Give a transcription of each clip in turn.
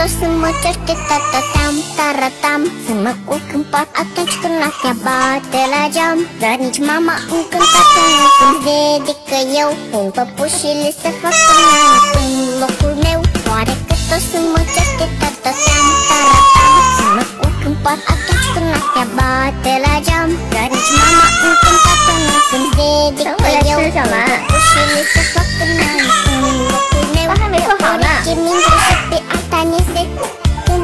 tot să mă certe Tatatam, taratam. Să mă culc în pat atunci când noaptea bate la geam. Dar nici mama încântată nu când vede că eu Pun păpușile să fac în locul meu Oare că tot să mă certe Tatatam, taratam. Să mă culc în pat atunci când noaptea bate la geam. Dar nici mama încântată nu când vede că eu Pun păpușile să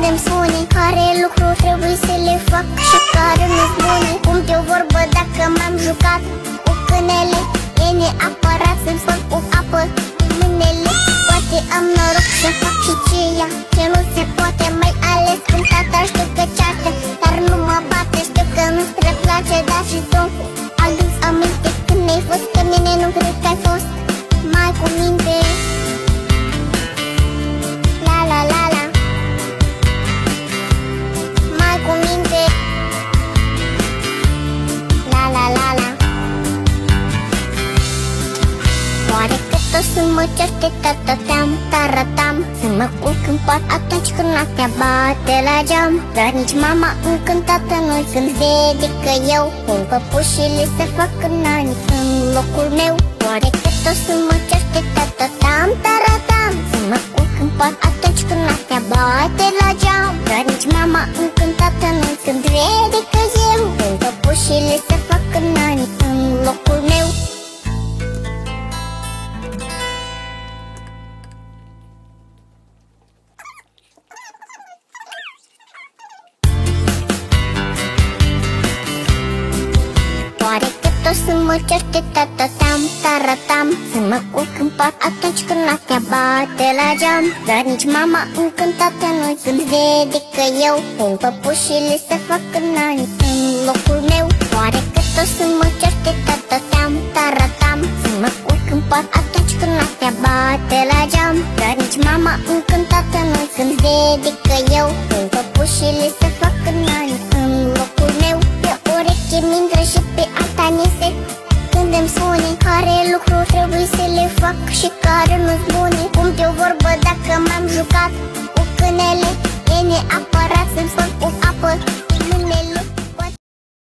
Când îmi spune care lucru trebuie să le fac Și care nu-s bune. Cum pe o vorbă dacă m-am jucat cu câinele? E neapărat să-mi spăl cu apă mâinile Poate am noroc să fac și ceea ce nu se poate Mai ales când tata știu că ceartă Dar nu mă bate, știu că nu-ți prea place Dar și tu adus aminte când ai fost Că mine nu cred că ai fost mai cu minte Oare că tot să mă certe tatatam, taratam. Să mă culc în pat atunci când noaptea bate la geam. Dar nici mama încântată nu-i când vede că eu Pun păpușile să fac în ani în locul meu. Oare că tot să mă certe tatatam, taratam. Să mă culc în pat atunci când noaptea bate la geam. Dar nici mama încântată nu-i când vede că tot să mă certe tatatam, taratam Să mă culc în pat atunci când noaptea bate la geam. Dar nici mama încântată nu-i când vede că eu. Pun păpușile să fac în ani în locul meu. Oare că tot să mă certe tatatam, taratam Să mă culc în pat atunci când noaptea bate la geam. Dar nici mama încântată nu-i când vede că eu. Pun păpușile să fac în ani fac Și care nu-s bune Cum pe o vorbă dacă m-am jucat cu câinele. E neapărat